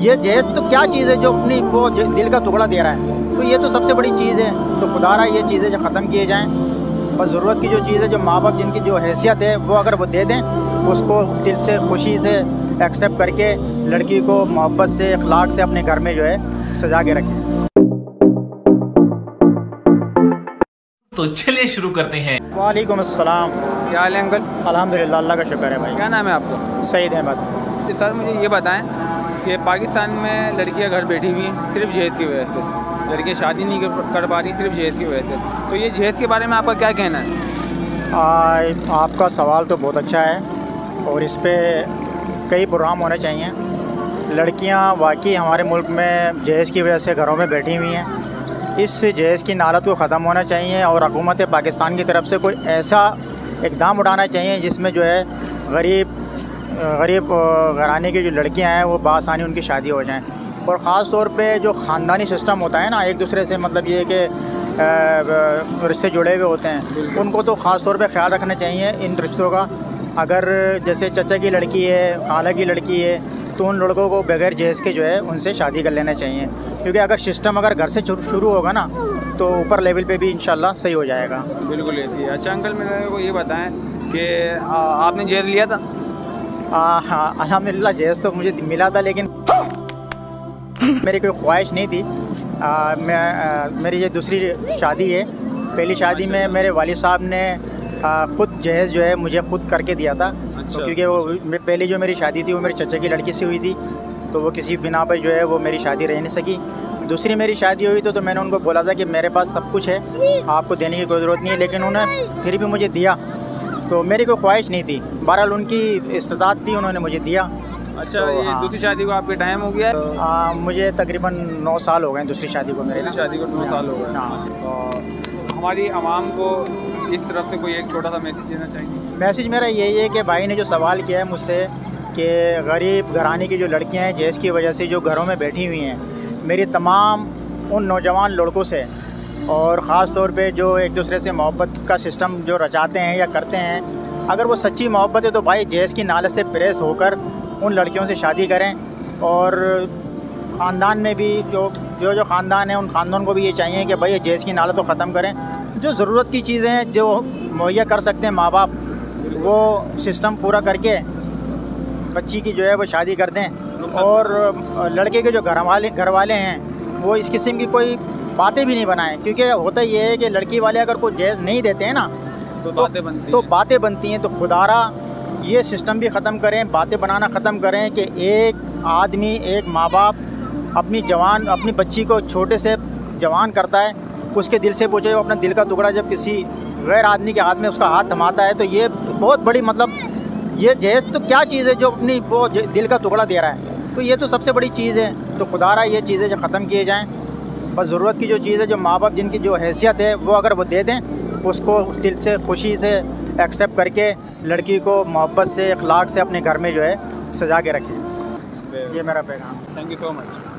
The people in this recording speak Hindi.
ये जहेज तो क्या चीज़ है जो अपनी वो दिल का टुकड़ा दे रहा है? तो ये तो सबसे बड़ी चीज़ है। तो खुदारा ये चीज़ें जो ख़त्म किए जाएँ बस ज़रूरत की जो चीज़ है जो माँ बाप जिनकी जो हैसियत है वो अगर वो दे दें उसको दिल से खुशी से एक्सेप्ट करके लड़की को मोहब्बत से अखलाक से अपने घर में जो है सजा के रखें। तो चलिए शुरू करते हैं। वालेकुम अस्सलाम। क्या हाल है अंकल? अल्हम्दुलिल्लाह अल्लाह का शुक्र है भाई। क्या नाम है आपका? सईद अहमद। सर मुझे ये बताएँ कि पाकिस्तान में लड़कियाँ घर बैठी हुई हैं सिर्फ़ जहेज़ की वजह से। लड़कियाँ शादी नहीं कर पा रही सिर्फ़ जहेज़ की वजह से। तो ये जहेज़ के बारे में आपका क्या कहना है? आ, आपका सवाल तो बहुत अच्छा है और इस पर कई प्रोग्राम होने चाहिए। लड़कियाँ वाकई हमारे मुल्क में जहेज़ की वजह से घरों में बैठी हुई हैं। इस जहेज़ की नालत को ख़त्म होना चाहिए और हुकूमत पाकिस्तान की तरफ़ से कोई ऐसा इकदाम उठाना चाहिए जिसमें जो है गरीब गरीब घराने की जो लड़कियाँ हैं वो बसानी उनकी शादी हो जाएँ। और ख़ास तौर पे जो ख़ानदानी सिस्टम होता है ना एक दूसरे से मतलब ये कि रिश्ते जुड़े हुए होते हैं। उनको तो ख़ास तौर पे ख्याल रखना चाहिए इन रिश्तों का। अगर जैसे चचा की लड़की है खाला की लड़की है तो उन लड़कों को बगैर जहेज़ के जो है उनसे शादी कर लेना चाहिए। क्योंकि अगर सिस्टम अगर घर से शुरू होगा ना तो ऊपर लेवल पे भी इंशाल्लाह सही हो जाएगा। बिल्कुल ऐसी अच्छा अंकल मेरे को ये बताएँ कि आपने जहेज़ लिया था? हाँ अलहमदिल्ला जहेज़ तो मुझे मिला था लेकिन मेरी कोई ख्वाहिश नहीं थी। आ, मैं आ, मेरी ये दूसरी शादी है। पहली शादी में मेरे वालिद साहब ने ख़ुद जहेज़ जो है मुझे खुद करके दिया था। अच्छा, तो क्योंकि वो पहली जो मेरी शादी थी वो मेरे चचा की लड़की से हुई थी तो वो किसी बिना पर जो है वो मेरी शादी रह नहीं सकी। दूसरी मेरी शादी हुई तो, तो मैंने उनको बोला था कि मेरे पास सब कुछ है आपको देने की कोई ज़रूरत नहीं है लेकिन उन्हें फिर भी मुझे दिया। तो मेरी कोई ख्वाहिश नहीं थी। बहरहाल उनकी इस्तात थी उन्होंने मुझे दिया। अच्छा तो, ये हाँ। दूसरी शादी को आपके टाइम हो गया तो, आ, मुझे तकरीबन नौ साल हो गए दूसरी शादी को मेरी शादी को नौ साल हो गए हाँ। तो हमारी आवाम को इस तरफ़ से कोई एक छोटा सा मैसेज देना चाहिए मैसेज मेरा यही है कि भाई ने जो सवाल किया है मुझसे कि गरीब घराने की जो लड़कियाँ हैं जैस की वजह से जो घरों में बैठी हुई हैं मेरी तमाम उन नौजवान लड़कों से और ख़ास तौर पे जो एक दूसरे से मोहब्बत का सिस्टम जो रचाते हैं या करते हैं, अगर वो सच्ची मोहब्बत है तो भाई जैस की नालत से प्रेस होकर उन लड़कियों से शादी करें। और ख़ानदान में भी जो जो जो ख़ानदान है, उन ख़ानदान को भी ये चाहिए कि भाई जैस की नालत को ख़त्म करें। जो ज़रूरत की चीज़ें हैं, जो मुहैया कर सकते हैं माँ बाप वो सिस्टम पूरा करके बच्ची की जो है वो शादी कर दें। और लड़के के जो घर वाले घर वाले हैं, वो इस किस्म की कोई बातें भी नहीं बनाएँ क्योंकि होता ये है कि लड़की वाले अगर कोई जैज़ नहीं देते हैं ना तो, तो बातें बनती तो बातें बनती हैं तो खुदारा ये सिस्टम भी ख़त्म करें बातें बनाना ख़त्म करें कि एक आदमी एक माँ बाप अपनी जवान अपनी बच्ची को छोटे से जवान करता है उसके दिल से पूछे अपना दिल का टुकड़ा जब किसी गैर आदमी के हाथ में उसका हाथ थमाता है तो ये बहुत बड़ी मतलब ये जहेज तो क्या चीज़ है जो अपनी वो दिल का टुकड़ा दे रहा है? तो ये तो सबसे बड़ी चीज़ है तो खुदारा ये चीज़ें जो ख़त्म किए जाएँ बस ज़रूरत की जो चीज़ है, जो माँ बाप जिनकी जो हैसियत है, वो अगर वो दे दें, उसको दिल से, खुशी से एक्सेप्ट करके लड़की को मोहब्बत से, अखलाक से अपने घर में जो है सजा के रखें। ये मेरा पैगाम थैंक यू सो मच